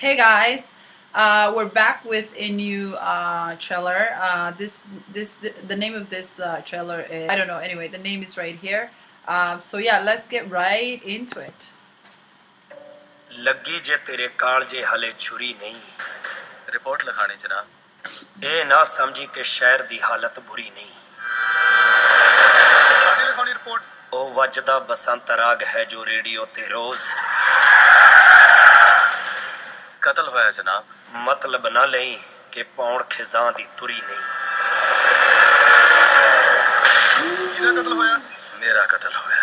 Hey guys, uh, we're back with a new uh, trailer. Uh, this this the, the, name of this uh, trailer is I don't know. Anyway, the name is right here. Um, so yeah, let's get right into it. लगी जे तेरे कालजे हाले छुरी नहीं report लिखाने जनाब ए ना समझी के शहर दी हालत बुरी नहीं ओ वजदा बसंत राग है जो रेडियो ते रोज़ ਕਤਲ ਹੋਇਆ ਜਨਾਬ ਮਤਲਬ ਨਾ ਲਈ ਕਿ ਪੌਣ ਖਿਜ਼ਾਂ ਦੀ ਤੁਰੀ ਨਹੀਂ। ਕਿਹਦਾ ਕਤਲ ਹੋਇਆ? ਮੇਰਾ ਕਤਲ ਹੋਇਆ।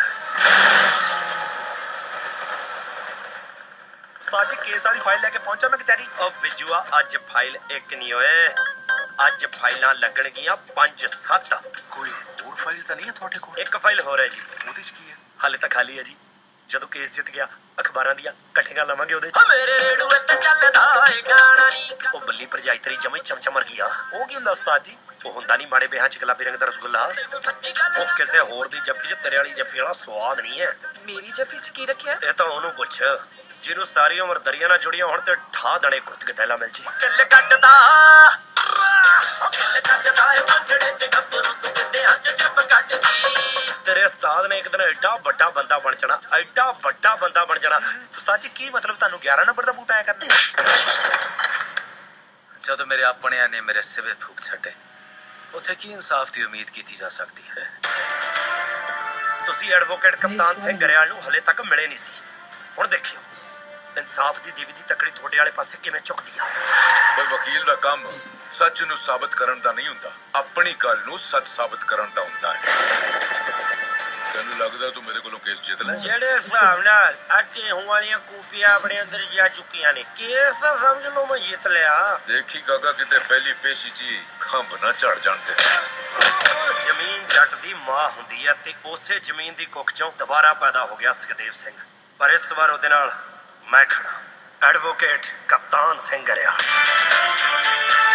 ਉਸਤਾਦ ਜੀ ਕੇਸ ਵਾਲੀ ਫਾਈਲ ਲੈ ਕੇ ਪਹੁੰਚਾ ਮੈਂ ਕਚਹਿਰੀ। ਉਹ ਬਿਜੂਆ ਅੱਜ ਫਾਈਲ ਇੱਕ ਨਹੀਂ ਓਏ। ਅੱਜ ਫਾਈਲਾਂ ਲੱਗਣਗੀਆਂ 5-7 ਕੋਈ ਹੋਰ ਫਾਈਲ ਤਾਂ ਨਹੀਂ ਹੈ ਤੁਹਾਡੇ ਕੋਲ? ਇੱਕ ਫਾਈਲ ਹੋਰ ਹੈ ਜੀ। ਉਹਦੇ 'ਚ ਕੀ ਹੈ? ਹਾਲੇ ਤਾਂ ਖਾਲੀ ਹੈ ਜੀ। ਜਦੋਂ ਕੇਸ ਜਿੱਤ ਗਿਆ ਅਖਬਾਰਾਂ ਦੀਆਂ ਇਕੱਠੀਆਂ ਲਾਵਾਂਗੇ ਉਹਦੇ ਚ। ਮੇਰੇ ਰੇਡੂਏ ਤੇ ਚੱਲਦਾ ਏ ਗਾਣਾ ਨਹੀਂ ਉਹ ਬੱਲੀ ਭਰਜਾਈ ਤੇਰੀ ਜਮੇ ਚਮਚਾ ਮਰ ਗਿਆ ਉਹ ਕੀ ਹੁੰਦਾ ਉਸਤਾਦ ਜੀ? ਉਹ ਹੁੰਦਾ ਨਹੀਂ ਮਾੜੇ ਵਿਆਹਾਂ ਚ ਗੁਲਾਬੀ ਰੰਗ ਦਾ ਰਸਗੁੱਲਾ। ਉਹ ਕਿਸੇ ਹੋਰ ਦੀ ਜੱਫੀ ਚ ਤੇਰੇ ਵਾਲੀ ਜੱਫੀ ਵਾਲਾ ਸਵਾਦ ਨਹੀਂ ਹੈ। ਮੇਰੀ ਜੱਫੀ ਚ ਕੀ ਰੱਖਿਆ? ਇਹ ਤਾਂ ਉਹਨੂੰ ਪੁੱਛ ਜਿਹਨੂੰ ਸਾਰੀ ਉਮਰ ਦਰਿਆ ਨਾਲ ਜੁੜੀਆਂ ਹੁਣ ਤੇ ਠਾ ਦਣੇ ਗੁੱਤ ਗਦੈਲਾ ਮਿਲ ਜੇ। ਕਿੱਲ ਕੱਟਦਾ। ਕਿੱਲ ਕੱਟਦਾ ਏ ਮੰਝੜੇ ਚ ਗੱਭਰੂ ਤੂੰ ਕਿੱਦੇ ਹੱਥ ਚੱਪ ਕੱਟਦੀ ਉਸਤਾਦ ਨੇ ਇੱਕ ਦਿਨ ਐਡਾ ਵੱਡਾ ਬੰਦਾ ਬਣ ਜਾਣਾ ਐਡਾ ਵੱਡਾ ਬੰਦਾ ਬਣ ਜਾਣਾ। ਜੀ ਕੀ ਮਤਲਬ ਤੁਹਾਨੂੰ 11 ਨੰਬਰ ਦਾ ਬੂਟ ਆਇਆ ਕਰਦੇ ਜਦੋਂ ਮੇਰੇ ਆਪਣਿਆਂ ਨੇ ਮੇਰੇ ਸਿਵੇ ਫੂਕ ਛੱਡੇ ਉੱਥੇ ਕੀ ਇਨਸਾਫ ਦੀ ਉਮੀਦ ਕੀਤੀ ਜਾ ਸਕਦੀ ਹੈ? ਤੁਸੀਂ ਐਡਵੋਕੇਟ ਕਪਤਾਨ ਸਿੰਘ ਗਰੇਵਾਲ ਨੂੰ ਹਲੇ ਤੱਕ ਮਿਲੇ ਨਹੀਂ ਸੀ। ਹੁਣ ਦੇਖਿਓ ਇਨਸਾਫ ਦੀ ਦੀਵੀ ਦੀ ਤਕੜੀ ਤੁਹਾਡੇ ਵਾਲੇ ਪਾਸੇ ਕਿਵੇਂ ਝੁਕਦੀ ਆ? ਪਰ ਵਕੀਲ ਦਾ ਕੰਮ ਸੱਚ ਨੂੰ ਸਾਬਤ ਕਰਨ ਦਾ ਨਹੀਂ ਹੁੰਦਾ ਆਪਣੀ ਗੱਲ ਨੂੰ ਸੱਚ ਸਾਬਤ ਕਰਨ ਦਾ ਹੁੰਦਾ ਹੈ। ਲੱਗਦਾ ਤੂੰ ਮੇਰੇ ਕੋਲੋਂ ਕੇਸ ਜਿੱਤ ਲੈ। ਜਿਹੜੇ ਹਿਸਾਬ ਨਾਲ ਅੱਜ ਹੁਣ ਵਾਲੀਆਂ ਕੂਪੀਆਂ ਆਪਣੇ ਅੰਦਰ ਜਾ ਚੁੱਕੀਆਂ ਨੇ ਕੇਸ ਤਾਂ ਸਮਝ ਲਓ ਮੈਂ ਜਿੱਤ ਲਿਆ। ਦੇਖੀ ਕਾਕਾ ਕਿਤੇ ਪਹਿਲੀ ਪੇਸ਼ੀ ਚ ਖੰਭ ਨਾ ਝੜ ਜਾਣ ਤੇ। ਜ਼ਮੀਨ ਜੱਟ ਦੀ ਮਾਂ ਹੁੰਦੀ ਹੈ ਤੇ ਉਸੇ ਜ਼ਮੀਨ ਦੀ ਕੁੱਖ ਚੋਂ ਦੁਬਾਰਾ ਪੈਦਾ ਹੋ ਗਿਆ ਸੁਖਦੇਵ ਸਿੰਘ। ਪਰ ਇਸ ਵਾਰ ਉਹਦੇ ਨਾਲ ਮੈਂ ਖੜਾ ਐਡਵੋਕੇਟ ਕਪਤਾਨ Singh would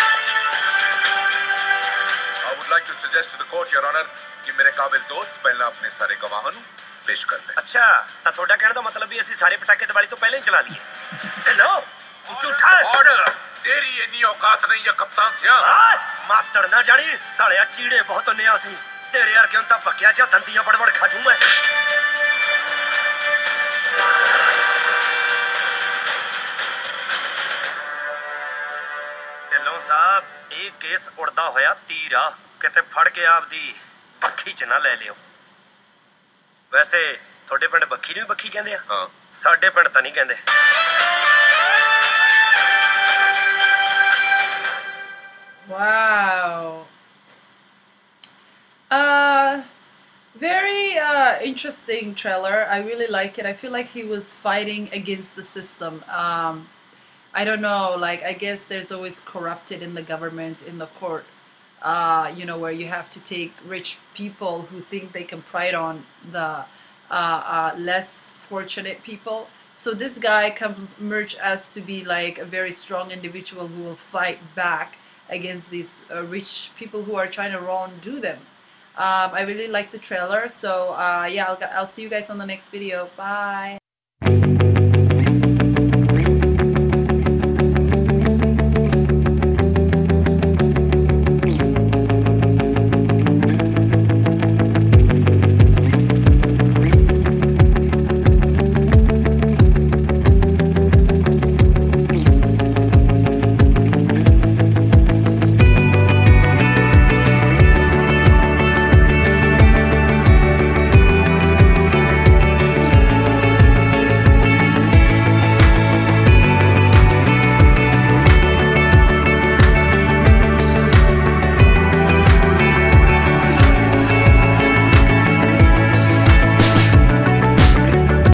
like to suggest to the court, Your Honor, ਕਿ ਮੇਰੇ ਕਾਬਿਲ ਦੋਸਤ ਪਹਿਲਾਂ ਆਪਣੇ ਸਾਰੇ ਗਵਾਹਾਂ ਨੂੰ ਪੇਸ਼ ਕਰ ਲੈ ਅੱਛਾ ਤਾਂ ਤੁਹਾਡਾ ਕਹਿਣ ਦਾ ਮਤਲਬ ਵੀ ਅਸੀਂ ਸਾਰੇ ਪਟਾਕੇ ਦੀਵਾਲੀ ਤੋਂ ਪਹਿਲਾਂ ਹੀ ਚਲਾ ਲਈਏ ਹੈਲੋ ਝੂਠਾ ਆਰਡਰ ਤੇਰੀ ਇੰਨੀ ਔਕਾਤ ਨਹੀਂ ਹੈ ਕਪਤਾਨ ਸਿਆ ਮਾਤੜ ਨਾ ਜਾਣੀ ਸਾਲਿਆ ਚੀੜੇ ਬਹੁਤ ਨਿਆ ਸੀ ਤੇਰੇ ਵਰਗੇ ਹੁਣ ਤਾਂ ਪੱਕਿਆ ਜਾਂ ਦੰਦੀਆਂ ਬੜਬੜ ਖਾ ਜੂ ਮੈਂ ਢਿੱਲੋਂ ਸਾਹਿਬ ਇਹ ਕੇਸ ਉੜਦਾ ਹੋਇਆ ਤੀਰ ਆ ਕਿਤੇ ਫੜ ਕੇ ਆਪਦੀ ਪੱਖੀ ਚ ਨਾ ਲੈ ਲਿਓ ਵੈਸੇ ਤੁਹਾਡੇ ਪਿੰਡ ਬੱਖੀ ਨੂੰ ਵੀ ਬੱਖੀ ਕਹਿੰਦੇ ਆ ਹਾਂ ਸਾਡੇ ਪਿੰਡ ਤਾਂ ਨਹੀਂ ਕਹਿੰਦੇ Wow. Uh, very uh, interesting trailer. I really like it. I feel like he was fighting against the system. Um, I don't know. Like I guess there's always corrupted in the government, in the court. Uh, you know where you have to take rich people who think they can pride on the uh, uh, less fortunate people. So this guy comes merged as to be like a very strong individual who will fight back against these uh, rich people who are trying to wrong do them. Um, I really like the trailer. So uh, yeah, I'll, I'll see you guys on the next video. Bye.